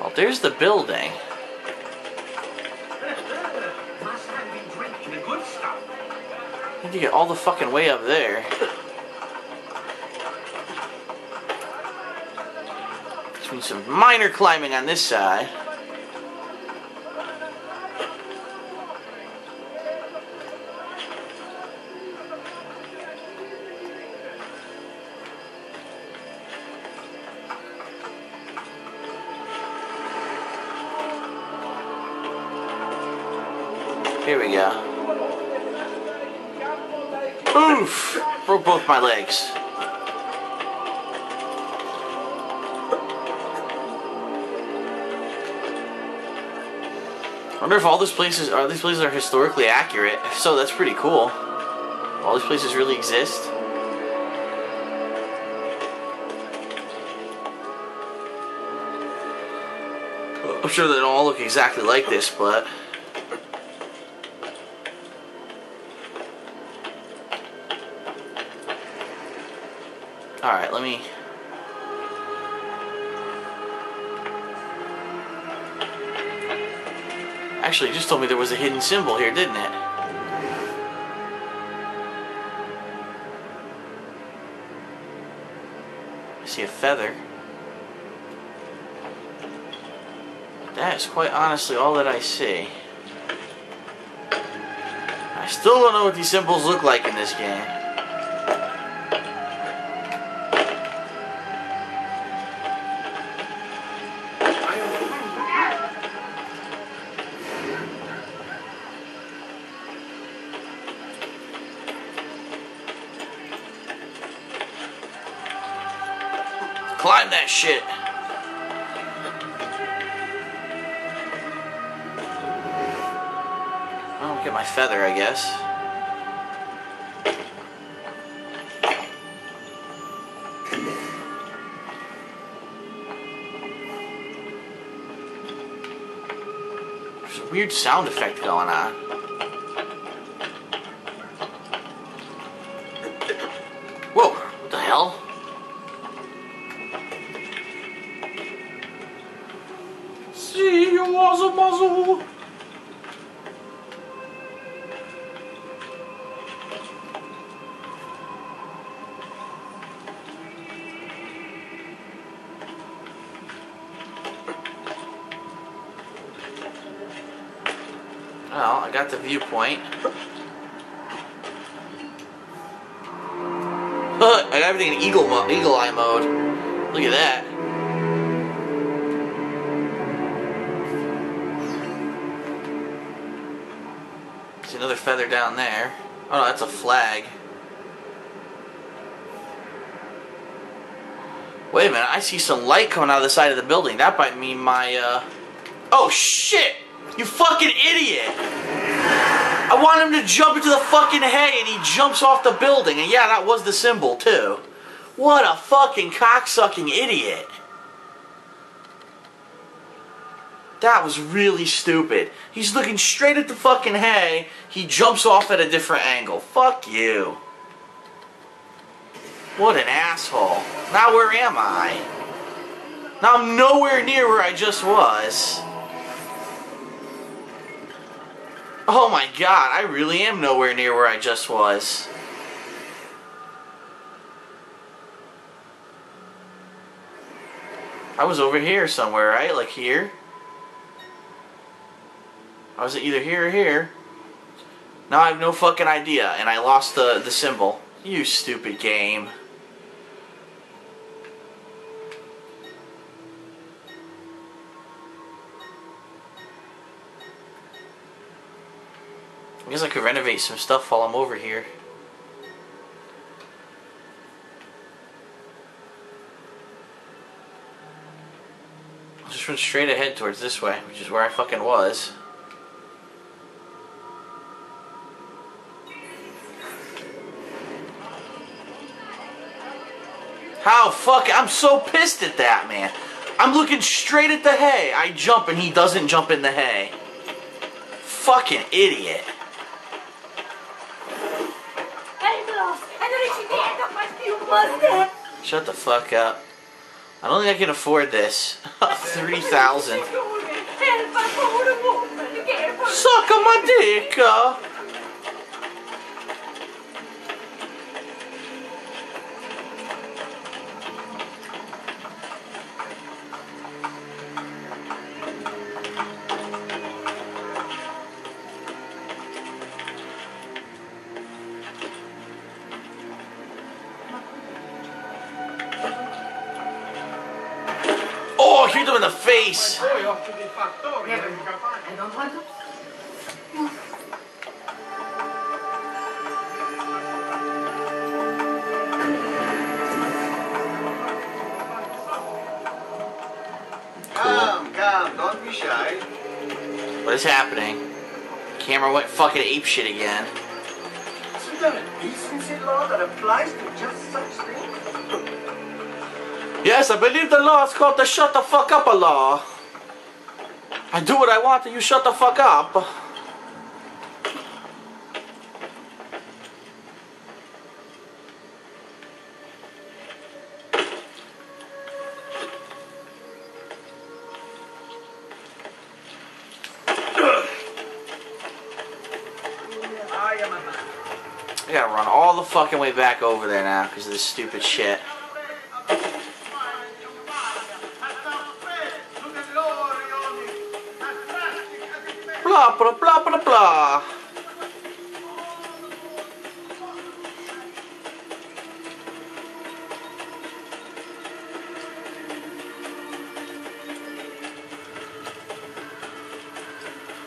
Well, there's the building. Stuff. Need to get all the fucking way up there. Between some minor climbing on this side. Here we go. Oof! Broke both my legs. Wonder if all these places are these places are historically accurate. If so, that's pretty cool. All these places really exist. I'm sure they don't all look exactly like this, but All right, let me. Actually, just told me there was a hidden symbol here, didn't it? I see a feather. That is quite honestly all that I see. I still don't know what these symbols look like in this game. That shit. I'll get my feather, I guess. There's a weird sound effect going on. A muzzle. Well, I got the viewpoint. I got everything in eagle eagle eye mode. Look at that. Another feather down there. Oh no, that's a flag. Wait a minute, I see some light coming out of the side of the building. That might mean my, uh... Oh shit! You fucking idiot! I want him to jump into the fucking hay and he jumps off the building. And yeah, that was the symbol too. What a fucking cocksucking idiot. That was really stupid. He's looking straight at the fucking hay. He jumps off at a different angle. Fuck you. What an asshole. Now where am I? Now I'm nowhere near where I just was. Oh my god, I really am nowhere near where I just was. I was over here somewhere, right? Like here? I was either here or here. Now I have no fucking idea, and I lost the, the symbol. You stupid game. I guess I could renovate some stuff while I'm over here. I'll just run straight ahead towards this way, which is where I fucking was. How fuck? I'm so pissed at that, man. I'm looking straight at the hay. I jump and he doesn't jump in the hay. Fucking idiot. Hey, boss, I know you did. That must be a bus Shut the fuck up. I don't think I can afford this. 3000 Suck on my dick. Uh. Capanno. I don't want to. Come, come, don't be shy. What is happening? Camera went fucking ape shit again. Isn't there a decency law that applies to just such things? Yes, I believe the law is called the shut the fuck up a law. I do what I want and you shut the fuck up. I am a man. I gotta run all the fucking way back over there now because of this stupid shit. Blah blah blah blah blah.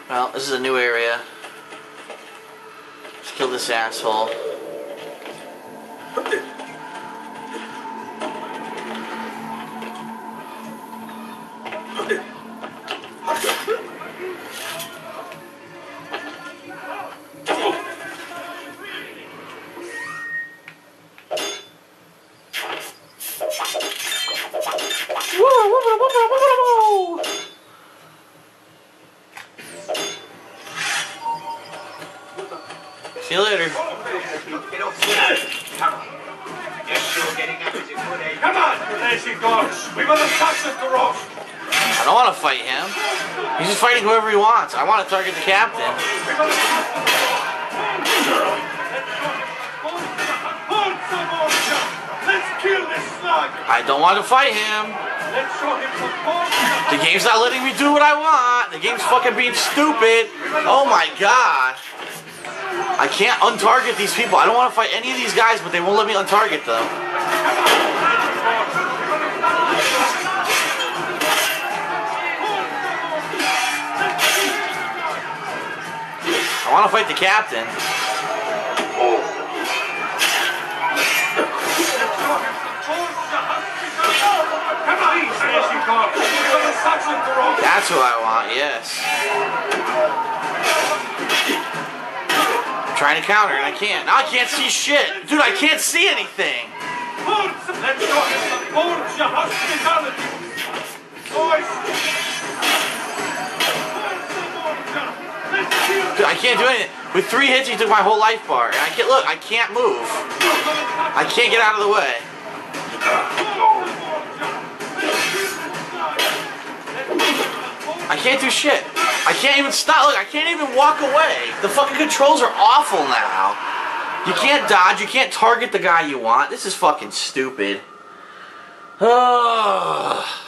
Well, this is a new area. Let's kill this asshole. See you later. Come on, you lazy dogs. We've got a sausage to roast. I don't want to fight him. He's just fighting whoever he wants. I want to target the captain. Hold some more shot. Let's kill this slug. I don't want to fight him. Let's show him some more The game's not letting me do what I want. The game's fucking being stupid. Oh my god. I can't untarget these people. I don't want to fight any of these guys, but they won't let me untarget them. I want to fight the captain. That's what I want, yes. I'm trying to counter and I can't. Now I can't see shit. Dude, I can't see anything. Dude, I can't do anything. With three hits, he took my whole life bar. And I can't look. I can't move. I can't get out of the way. I can't do shit. I can't even stop. Look, I can't even walk away. The fucking controls are awful now. You can't dodge. You can't target the guy you want. This is fucking stupid. Ugh.